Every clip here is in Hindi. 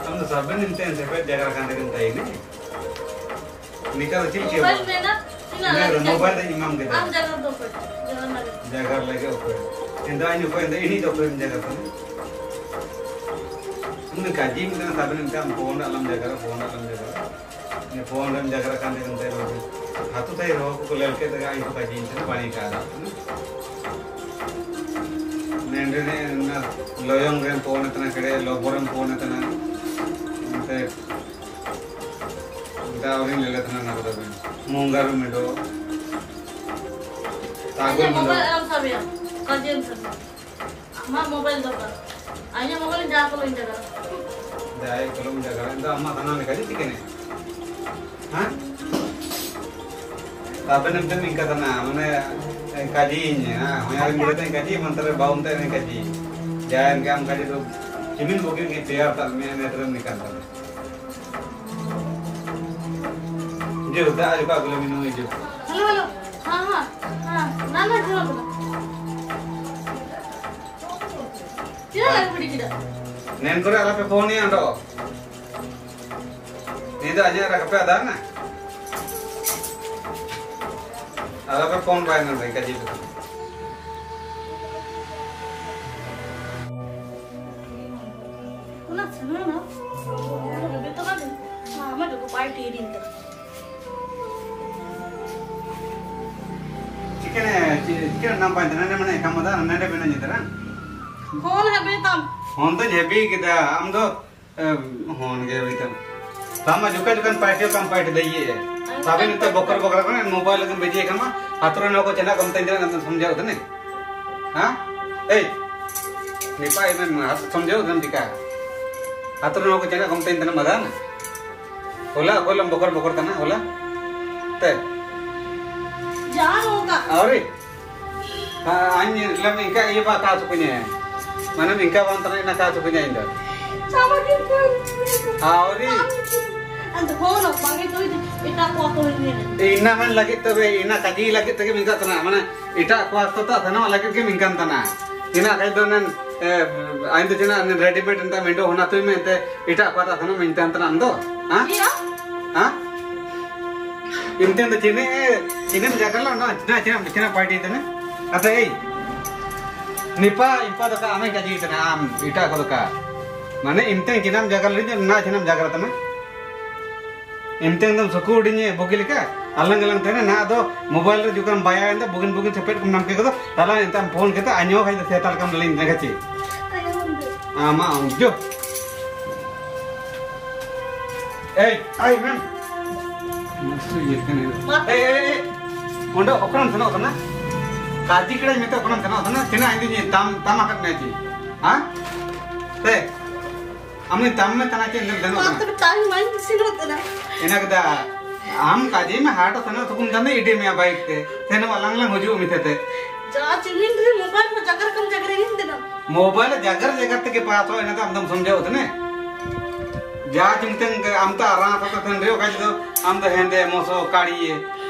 Kamu sabar nih, ente yang sebaik jaga rekan-rekan tayang ini. Nikah kecil-kecil. Mummy हाँ जाओगे वो जगह ना हम लोग वीडियो कॉल पे जगह पे अच्छी इंग्लिश बने सारी कैसी Kau yang jaga sana. Kamu sabar nih ente sampai jaga kan dengan tay ini. Nikah kecil kecil. Mobile में ना Ini इना mobile dan imam kita. हम जगह दो पर जगह ना Jaga lagi oke. Ente ini kau ente ini dokter yang jaga sana. Ini kaji mungkin sabar nih kamu phone alam jaga phone alam jaga. Ini phone alam jaga kan dengan tay ini. Hatu tay roh aku lelke tega itu kaji ini panik ada. ನೆಂಡನೆ ಲೋಯಂಗ್ರೇನ್ phone ಎತ್ತನ ಕಡೆ ಲೋಬೋರಂ ಫೋನ್ ಎತ್ತನ ಮತ್ತೆ ఇంకా ಅವ್ರಿಗೆ ಲೆಲ್ಲತನ ನಗದ ಮುಂಗಾರು ಮಿಡೋ ತಾಗೋ Aja ಮಿಡೋ mobil am sabi ya. Kajian sana. Ma mobil dong. Aja mobil jangan kalau ini jaga. ದಾಯ ಕಲಂ ಜಗ ಇಂದ ಅಮ್ಮ ತನಾನೆ ಕದಿ ತಿಕನೆ ಹಾ ತಾಪನೆ ಅಂತ ಇಂಕ ತನ ಮನೆ ಕದಿ ಹಾ ಯಾರ ಮಿಡತ ಕದಿ ಮಂತರ जो दा आज का गुलाम नहीं जो हेलो हेलो हां हां हां ना ना जो क्या लग पड़ी किदा नेन करे अलग पे के नाम पाइन तने मने काम ने नने बेने जितरा फ़ोन हबे तम फ़ोन तो जेबी किदा हम तो होन गे भी तम तम जुका जुकन कम पाइटे दे ये नि तो बकर बकर कने मोबाइल के बेजे कमा हातरो नको चना कम ना समझाओ तने कम तइन होगा अरे Tu itu kita kuat ini. Ina man lagi tabe ina kaji lagi tage mingka tana mana ita kuas to ta tana lagi ke mingkan tana. Ina kai donan ainda jena ready made anta mendo hona tu me ente ita kuata tana mintan tana ando. Ha? Iya. Ha? ಇಂತೆಂದ ಚಿನ್ನ ಚಿನ್ನ ಜಾಗಲ್ಲ ನಾ ಚಿನ್ನ ಚಿನ್ನ ಚಿನ್ನ ಪಾರ್ಟಿ ಇದ್ದಾನೆ ಅದ ಏಯ್ ನಿಪ ಇಪ್ಪದಕ ಆಮೇಲೆ ಕಜಿ ಇದ್ದಾನೆ ಆಮ್ ಇಟ ಹಾಕೋದಕ್ಕ ಮನೆ ಇಂತೆ ಚಿನ್ನಂ ಜಾಗಲ್ಲ ಇದ್ದೆ ನಾ ಚಿನ್ನಂ ಜಾಗರತನ ಇಂತೆಂದ ಸುಕು ಹುಡಿನಿ ಬೊಗಿಲಿಕ ಅಲ್ಲಂಗ್ ಅಲ್ಲಂಗ್ ತೇನೆ ನಾ ಅದು ಮೊಬೈಲ್ ಜುಕಂ ಭಯ ಇಂದ ಬುಗಿನ್ ಬುಗಿನ್ ಸೆಪೆಟ್ ಕುಮ್ ನಮ್ಗೆ ಕದ ತಲ ಇಂತ ಫೋನ್ ಕೆತ ಅನ್ಯೋ ಕೈದ ಸೇತಾಲ್ ಕಮ್ ಲೈನ್ ನಗಚಿ ಆಮ ಜೋ ಏಯ್ ಐ ಮ್ಯಾಮ್ ಮಸ್ತು ಇರ್ತಾನೆ ಏ ಏ ಉಂಡ ಒಕ್ಕಣಂ काजी कड़े में तो कोण तना तना तना जी ताम ताम आकर नहीं थी हाँ? ते हमने ताम में तना के अंदर धनो तना ताम में सिनो तना इन्हें कदा आम काजी में हाट तना तो कुन जाने इडे में बाइक ते तेन वालांग लंग होजो मिथे ते जा चिलिन रे मोबाइल में जगर कम जगर नहीं देना मोबाइल जगर के पास तो आराम समझाओ तना जा चिमतंग हम तो आरा तो तो काड़िए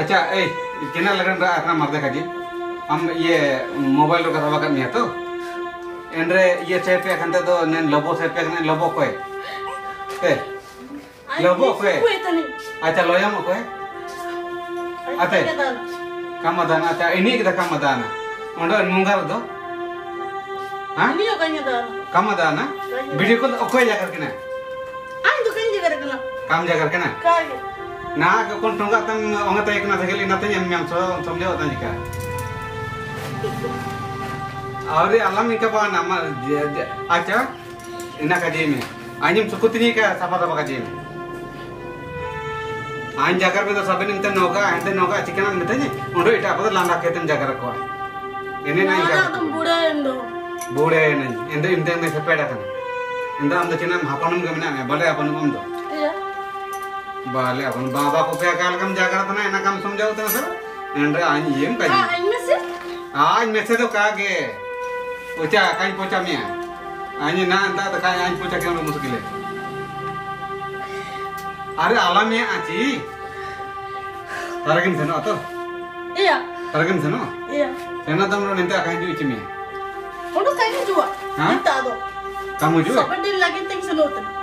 अच्छा ए केना लगन रहा अपना मर्द का जी? हम ये मोबाइल का रवा कर तो? एनरे ये चेक पे खंते तो ने लबो से पे ने लबो को ए लबो को अच्छा लोया मो को ए अते अच्छा, काम दान अच्छा इन्हीं के तो काम दान। मंडो तो मुंगा दो हाँ? इन्हीं का ने काम दान? वीडियो को तो ओके जाकर के ना? आ दुकान जाकर के ना। काम जाकर के ना? का Nah, kon tongga tam onga tay kena thakeli na tay nyam jika. Aure alam nika ba nama acha ina ka jeme. Anyam sukutini ka sapa sapa ka jeme. An jagar be to sabe ninte noga ante ondo ita apod landa ke tem jagar ko. Ene na ika. Bude endo. Bude ene. Ende inte ende sepeda kan. Enda cina chena hapanum gamina balai apa hapanum amdo. Bale, abang baba kupaya kalgam jagat na, enak kamu samjau itu nasa? Nanti ani yang kaji. Ah, ini sih? Ah, ini sih tuh kaki. Pucha, kain pucha mi ya. Ani na, entah tak kain ani pucha kian rumus kile. Ada alam ya, aci. Tarikin seno atau? Iya. Tarikin seno? Iya. Seno tamu lo nanti akan jujur mi. Kamu kain juga? Hah? Entah tuh. Kamu juga? Sabar dulu lagi tinggal seno tuh.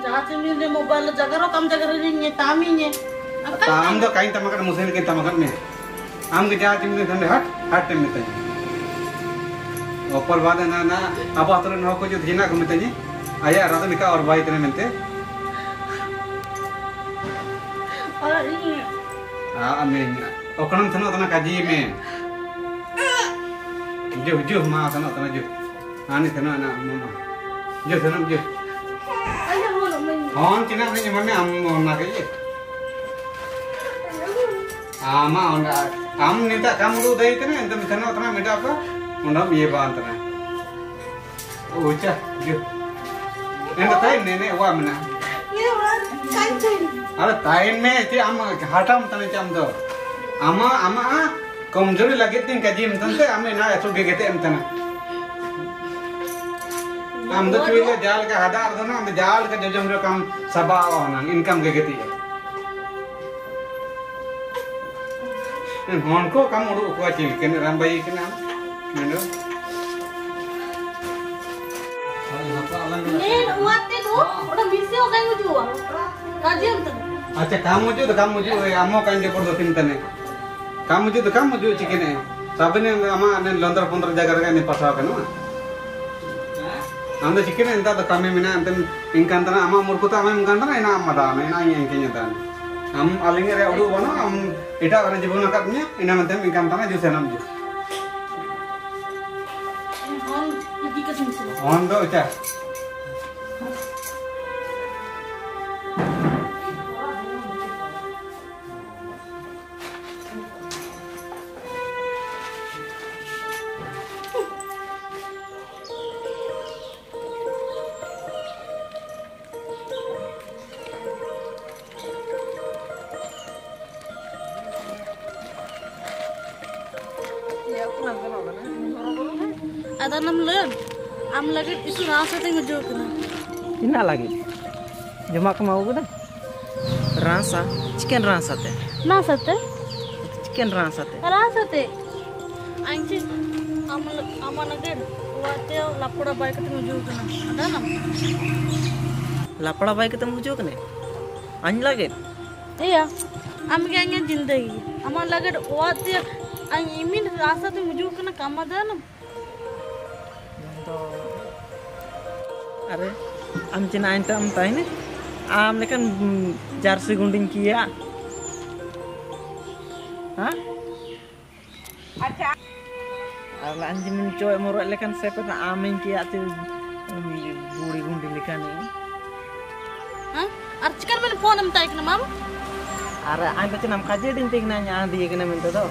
ये नहीं gitu माने आइंदो काइन प्यार में तना काइन दुलर में तना kita ते काइन प्यार में तना kita हाँ Jahat ini dia mobile jaga ro kam jaga ringnya taminya. Apa? ताम दो काइन तमकन मुसेन के तमकन में जा टाइम में तनी ऊपर बाद ना ना अब आतर न को जो అవును తినాలి ఏమన్నా అమ్మ నాకు అమ్మ ఉండ అమ్మ నింత కమ్ముడు దైతేనే ఎంత మితనే అవుతున్నా మిటాక ఉండం ఏ బాగుంటున్నా వచ్చా ఎంత టైం నేనే ఇవ్వమన్నా అరే టైమే అయితే అమ్మ హఠం తన అమ్మతో అమ్మ అమ్మ కమజోరీ లగేతే ఇంకా జీవితంతో అమ్మ నా చూగేతే ఎంత हम तो चुइले जाल का हदार दो ना हम जाल का जजम रो कम सबा होना इनकम गे गेती है हॉन को कम उड़ू को चिल के राम भाई के नाम मेनो Nih, uat itu udah misi kayak gitu juga. Kajian tuh. अच्छा काम मुझे तो काम मुझे अम्मो काइन के पड़ो तीन तने काम मुझे तो काम मुझे चिकने सबने अम्मा ने लंदर पंद्रह जगह का ने पठा के ना anda chicken entah tadi kami mina anten ingkaran tanah. Ama umur kita ama ingkaran tanah ina amada ama ina yang kenyataan. tanah. Am alingnya ya udah bukan am ita hari jibun aku punya ingkaran tanah jus enam on lagi on do cah जमा को मागोदा रासा चिकन रासाते ना सते चिकन रासाते रासाते आंचे आम आमनगर वाते लपड़ा बाइक तुम जोकना अदा ना। लपड़ा बाइक तुम जोकने आं लगे? या आम गेंगे ज़िंदगी? आमन लगे वाते Ang imin rasa tu mujur kena kamadan. Nanto. Are, am cina ente am tay ni. Am ni kan mm, jarsi gunting kia. Hah? Acha. Arla anjing mencoy murak lekan sepet na amin kia tu mm, buri gunting lekan ni. Eh. Hah? Arcikan mana phone am tay kena mam? Are, am cina am kaje dinting nanya dia kena mento doh.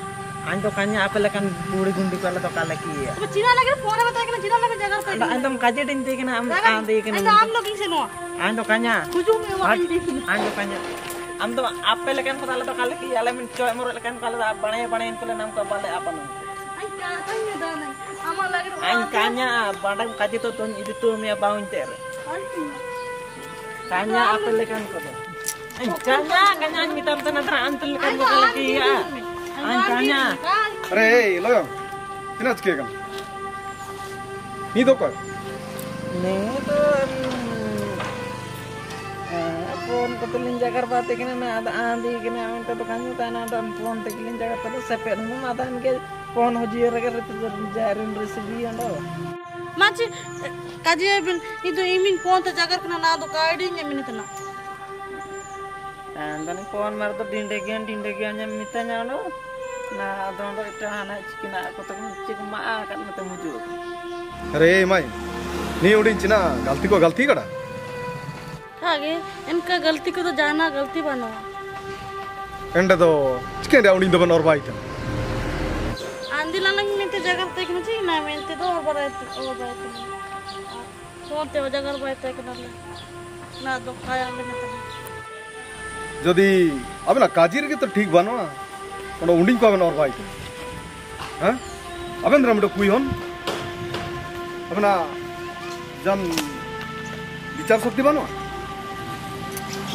Antokannya apel akan puri gundi kalau toka lagi ya. Apa Cina lagi phone apa tanya Cina lagi jaga apa? Antum kajet ini dekin am am dekin. Antum am login seno. Antokannya. Kujung kan ya lagi dekin. Antokannya. Antum apel akan kota lalu toka lagi. Alam ini coba mau lakukan kalau apa banyak banyak ini kalau nama kapal apa nih? Antokannya dana. Amal lagi. Antokannya barang kajet itu tuh itu tuh mi apa unter. Antokannya apel akan kota. Antokannya kanya antum tanah antum lakukan kalau lagi ya. Angkanya. Re, loyo. Kena cek Ini Ni Ini kok. Ne to phone Jakarta ada andi kena minta tukang juta ada phone Jakarta tu sepet nu mata anke phone hoji regar itu jarin resipi ando. Macam kaji bin itu imin phone tu kena na do kaidi nyemin itu na. Antoni phone marto dindegian dindegian. nya mitanya no na adon do ita hana cikina ko to cik ma kan mate muju अरे ए माई नी उड़ी चिना गलती को गलती कड़ा Kage, इनका गलती को तो जाना गलती बनो. एंडे तो चिके रे उड़ी दबन और बाइट आंधी लाना ही मिनट जगह तक न चाहिए ना मिनट तो और बड़ा और बड़ा कौन ते जगह बड़ा तक ना ना तो खाया मिनट যদি আবে না কাজির কে তো ঠিক বানো না ᱩᱰᱤᱧ ᱠᱚᱣᱟ ᱵᱮᱱ ᱚᱨᱵᱟᱭ अपना जन विचार शक्ति बनवा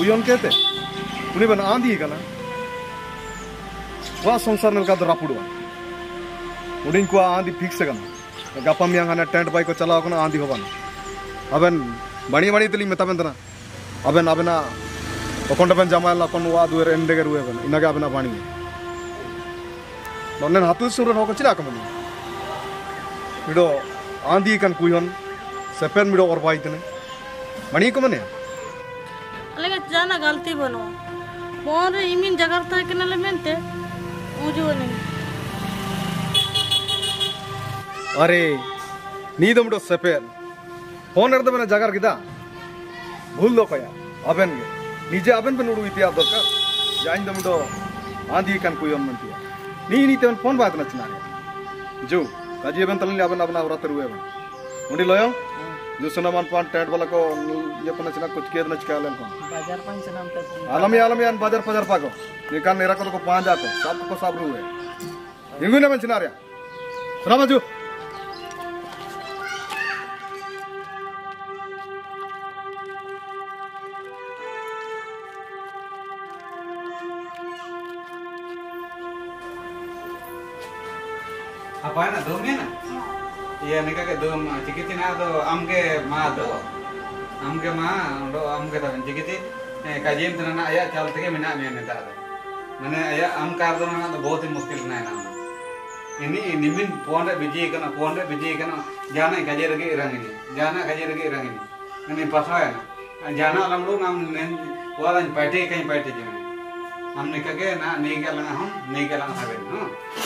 उन कहते उन्हें बन आंधी संसार में का को आंधी फिक्स करना गपा मियाँ खाना टेंट बाइक को चलाओ आंधी हो बना अबेन बड़ी बड़ी तली मेता बन अबेन अबेना अकौंट जमा अकौंट हुआ दूर एंडे कर हुए अबेना पानी बाणी नन्ने हातु सुर न चिना कमनी मिडो आंधी कन कुयन सेपेन मिडो और बाइतने मणी को मने अलग जाना गलती बनो। फ़ोन रे इमिन जगह तक न ले मिनट मुझे नहीं। अरे नी दो मिडो सेपेन फ़ोन एरदे बेना जगार गिदा। भूल दो कया अबेन निजे अबेन बेन उडु इतिया दरकार। जाइन दो मिडो आंधी कन कुयन मनतिया नहीं नहीं तेवन फ़ोन बात ना चुना रहे जो काजी अपन तलने अपन अपना औरत रुए अपन उन्हें लोयों जो सुना मान पान टेंट वाला को ये पन चुना कुछ केयर ना चुका लेन को। बाज़ार पान से आन बाज़ार बाज़ार पागो। निकाल निरा को तो को पान जाते। साब को साब रुए। इंगुने अपन चुना रहे। सुना cikiti kajim tana na aya chal tege mena me ne da mane aya am kar do na do bahut hi mushkil na na ini nimin phone re biji kana phone re biji kana jana kaje rage irang ini jana kaje rage irang ini ini paswa ya na jana alam lu ngam nen walan pate kai pate jeme हम निकल गए ना नहीं गया लगा हम नहीं गया लगा हवे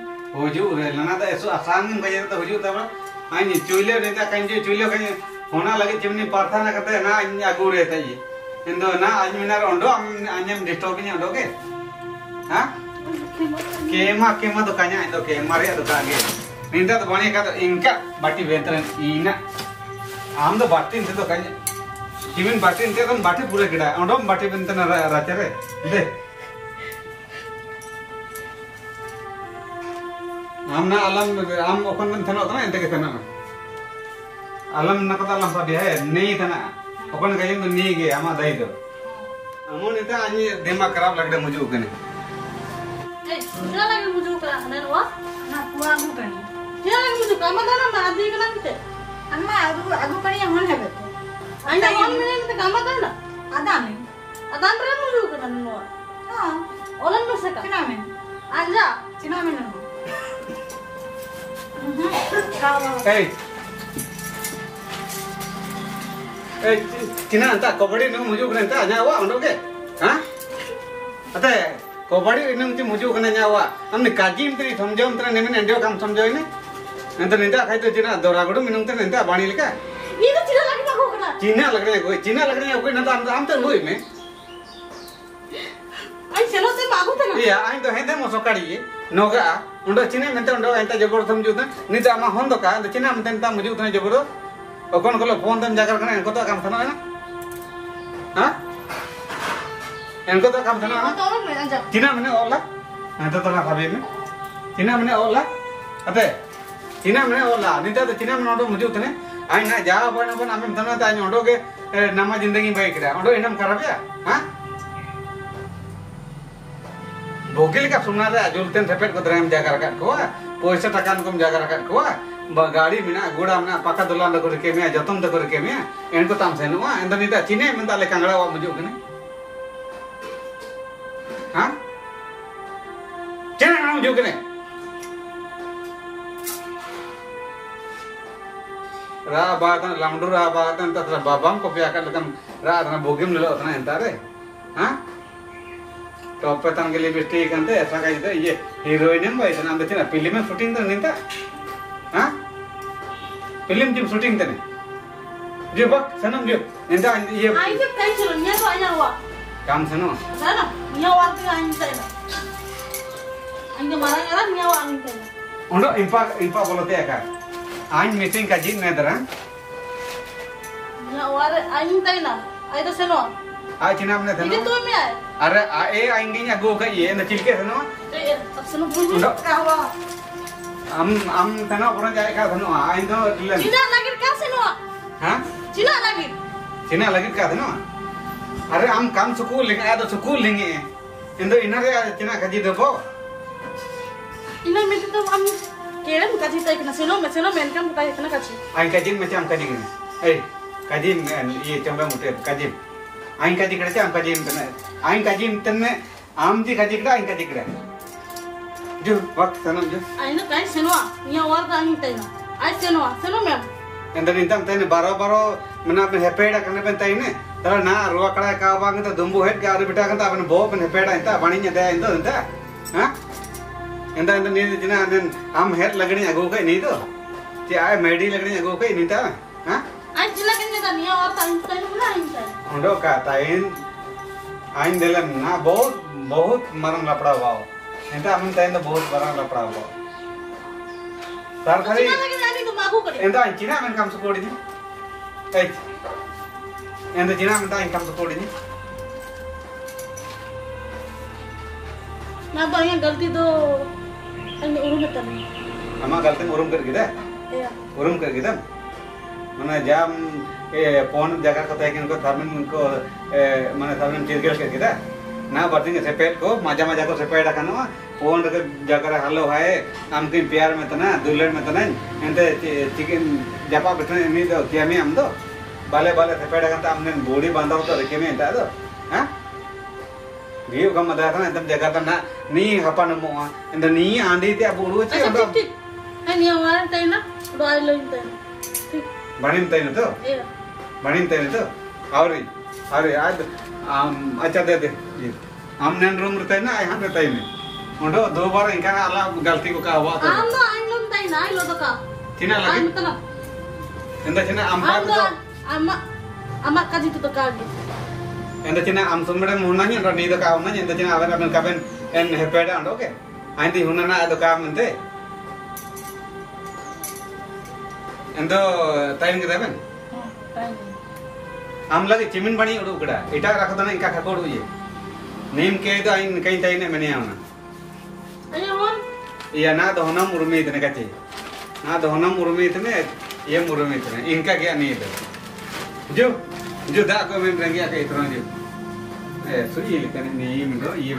वही सुन के ना वारे कोई रंग तना कोई ना मेन दो कुछ रहे हुजू रे लना तो तो ता चुले कहीं होना लगे चिमनी प्रार्थना करते ना इन आज मिना रोंडो, हम अन्यम डिस्टर्ब के हाँ? केमा केमा तो इंदो केमा रे तो तो बने का तो इनका बाटी बेहतर इना। आम तो बाटी इंते तो बाटी इंते तो बाटी पूरे बाटी amna alam am okan man thana thana inte thana. Alam nakata alam padi hai nahi thana. Okan kajem to nahi ge ama dai do. Amon ita ani dema kharab lagda mujhu kane eh kila lagi mujhu kala kane wa na kuwa agu kane kila lagi mujhu kama dana ma adi kala kite? Amma agu agu kane amon hebe. Anda amon mene nte kama Ada adane adan re mujhu kane no ha ah. olan masaka kina men. Anja? Kina men no से का चिना में आजा चिना में ना खावा ए ए चिना अंता? कबड्डी न मुझे कने अंता? आजा वा अंडो के? हाँ? अते कबड्डी इनम ती मुजु कने न्यावा हमने काजिम तरी समझम तरे नेमेन एंडियो काम समझोय ने एंत निंदा खाइ तो चिना दोरागुडु मिनुंग तरे निंदा बाणी लेका ini tidak lagi aku kena चीना लगने कोई चीना लगने कोई ना हम हम तो iya ain तो हेंदे मसो काड़ी नोगा उंडो चीने मेंते उंडो एंता जबर त निता मा का चीना मेंते ता मुजु ओकन कोलो फ़ोन जाकर कने एनको तो काम थनो ना हाँ एनको तो काम थनो ना nama ज़िंदगी ya? Ha? Bogil ka सुना रे जुलतेन सेपेट को तरह जाकर रखा को पैसा टका को जाकर रखा को गाड़ी मिना गुड़ा मिना पक्का दुलान को रखे मिया जतन को रखे मिया इनको ताम से नुआ इंदो निता चीने में ताले कंगड़ा वा मुझे कने हाँ? चीने में मुझे कने रा बात लमडू रा बात तत्र बाबाम को पिया कर लकम रा तना बोगिम ले लो तना एंता रे। हाँ? टॉप पे तंग लिपस्टिक अंते ऐसा का इधर ये हीरोइन है भाई तना बच्चे ना फ़िल्म में शूटिंग तो नहीं था हाँ फ़िल्म जिम शूटिंग तने जो बक सनम जो इंदा ये ay ke kai selo nya so anya wa काम सनो te na ay ke marang era nya wa ay te na उन्डो इंपा इंपा बोलते हैं का आज मीटिंग का to selo आज चिना ini थनो tu me ay अरे आ ए आएँगे या गो का ये न चिलके थनो eh selo bunyi Enggak. kawa हम हम थनो पुरन जाए का थनो आइन तो दिलन Cina lagi ka selo हाँ Cina lagi चिना लगे का थनो अरे हम काम सुकूल लेंगे या तो सुकूल लेंगे इंदो इनरे चिना का जी दबो ina me tu am kira muka cita kena selo me selo men kan muka kena kaci आइन जिन में चाम का जिन ए का ये चंबे मुटे का जिन आइन का जिकड़े चाम का जिन तने आइन का जिन तने आम जी का जिकड़े आइन का जिकड़े जो वक्त सनम जो ay na kai selo nya wa ka ay te na ay selo selo me ಎಂದ ನಿಂತಂ ತೈನೆ ಬಾರೋ ಬಾರೋ ಮನ ಅಪನ ಹೆಪೇಡ ಕನೆ ಪೆನ್ ತೈನೆ ತರ ನಾ ರುವ ಕಡ ಕಾ ಬಾಂಗ ತ ದುಂಬು ಹೆಟ್ ಗಾರು ಬಿಟ ಕಂತ ಅಪನ ಬೋ ಪೆನ್ ಹೆಪೇಡ ಇಂತ ಬಣಿnya ದೆ ಇಂದ ಇಂತ ಹ ಎಂದ ಎಂದ ನೀ ದಿನ ನನ್ ಆಮ್ ಹೆಟ್ ಲಗಣಿ ಆಗೋ ಕೈ ನೀದು ತಿ ಆಯ ಮೇಡಿ ಲಗಣಿ ಆಗೋ ಕೈ ನೀತ ಹ ay Cina kena ta nya wa undo कहता इन आइन देलन ना बहुत बहुत मरण लपड़ा हुआ हो इंटा अपन ताइन तो बहुत मरण लपड़ा हुआ तार खाली इंटा चिना अपन काम सपोर्ट दी ऐ इंटा चिना अपन ताइन काम सपोर्ट दी ना तो गलती तो अन्य उरुम करने हमारा गलती उरुम कर गिदा उरुम कर गिदा ᱢᱟᱱᱮ पोन जगह ᱡᱟᱜᱟ ᱠᱚ ᱛᱟᱦᱮᱸ थर्मिन को ᱠᱚ थर्मिन चीज़ ᱪᱤᱨᱜᱟᱹᱞ ᱠᱮᱫ था ना बर्तिंग सेपेट को मज़ा मज़ा को सेपेट ना पोन रख जगह हलो है हम के प्यार में तो ना दुल्हन में तो ना एंते चिकन जापा बटने मी तो किया में हम तो बाले बाले सेपेट अखन हमने बॉडी बांधा तो रखे में एंता दो हाँ जीव का मदद था एकदम जगह तना नी हपन मो एंते नी आंधी ते बुड़ू छे अच्छा ठीक है नी हमारा टाइम ना डॉयल रॉयल टाइम భణింతైన తో భణింతైన తో ಅವ್ರಿ ಅವ್ರಿ ಅದು ಅಚ್ಚ ಅದೇ ಅದೇ ಅಮ್ಮ ನೆನ್ ರೂಮ್ ಇರ್ತೈನ ಐ ಹಂಗ ಇರ್ತೈನ ಉಂಡು ದೋಬಾರ ಇಂಕಾನ ಅಲ್ಲ ಗಲ್ತಿ ಕುಕ ಅವ ತಿನ್ನಲ್ಲ ಎಂದ ಚಿನ್ನ ಅಮ್ಮ ಅಮ್ಮ ಅಮ್ಮ ಕಜಿ ತುಕ ಎಂದ ಚಿನ್ನ ಅಮ್ಮ ಸುಮ್ಮನೆ ಹುಣ್ಣಿ ನೀ ದೊಕ ಅವನ ಎಂದ ಚಿನ್ನ ಅವನ ಕಬೆನ್ ಎನ್ ಹೆಪ್ಪೇಡ ಅಂಡ್ ಓಕೆ ಆಯ್ತು ಹುಣ್ಣನ ಅದೊಕ ಅಮ್ಮಂತೆ का के के चिमिन बनी उड़ू कड़ा इटा रखो तो ना इनका खकोड़ू ये। नीम के इन कहीं ताई ने मैंने आना Ay hon. iya na dohonam urumi itne kace na dohonam urumi itne ये मुरुमी itne इनका क्या नहीं जो जो दा को मैं रंगिया के इतना जो। ए सुई लिखने नहीं मिलो ये